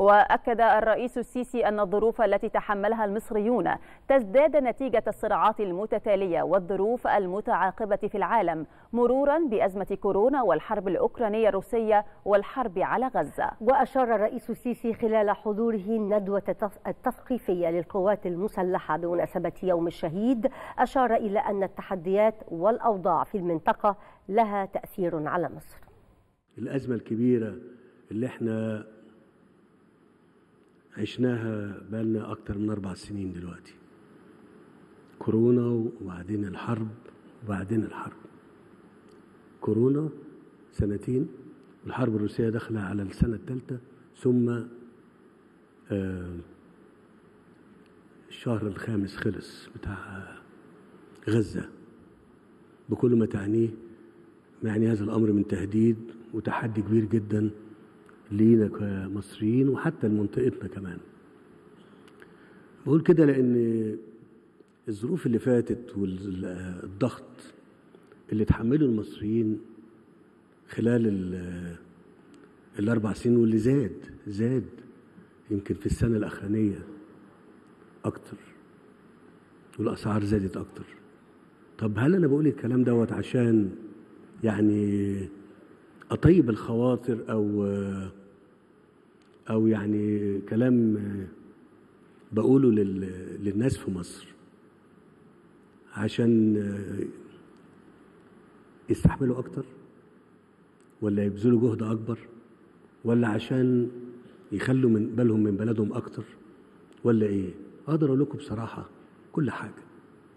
وأكد الرئيس السيسي أن الظروف التي تحملها المصريون تزداد نتيجة الصراعات المتتالية والظروف المتعاقبة في العالم مرورا بأزمة كورونا والحرب الأوكرانية الروسية والحرب على غزة. وأشار الرئيس السيسي خلال حضوره الندوة التثقيفية للقوات المسلحة بمناسبة يوم الشهيد أشار إلى أن التحديات والأوضاع في المنطقة لها تأثير على مصر. الأزمة الكبيرة اللي إحنا عشناها بقالنا أكتر من أربع سنين دلوقتي. كورونا وبعدين الحرب وبعدين الحرب. كورونا سنتين والحرب الروسية داخلة على السنة الثالثة ثم آه الشهر الخامس خلص بتاع غزة. بكل ما تعنيه يعني هذا الأمر من تهديد وتحدي كبير جدا. لينا كمصريين وحتى لمنطقتنا كمان. بقول كده لأن الظروف اللي فاتت والضغط اللي تحمله المصريين خلال الأربع سنين واللي زاد زاد يمكن في السنة الأخرانية أكتر والأسعار زادت أكتر. طب هل أنا بقول الكلام دوت عشان يعني أطيب الخواطر أو أو يعني كلام بقوله للناس في مصر. عشان يستحملوا أكتر؟ ولا يبذلوا جهد أكبر؟ ولا عشان يخلوا من بالهم من بلدهم أكتر؟ ولا إيه؟ أقدر أقول لكم بصراحة كل حاجة.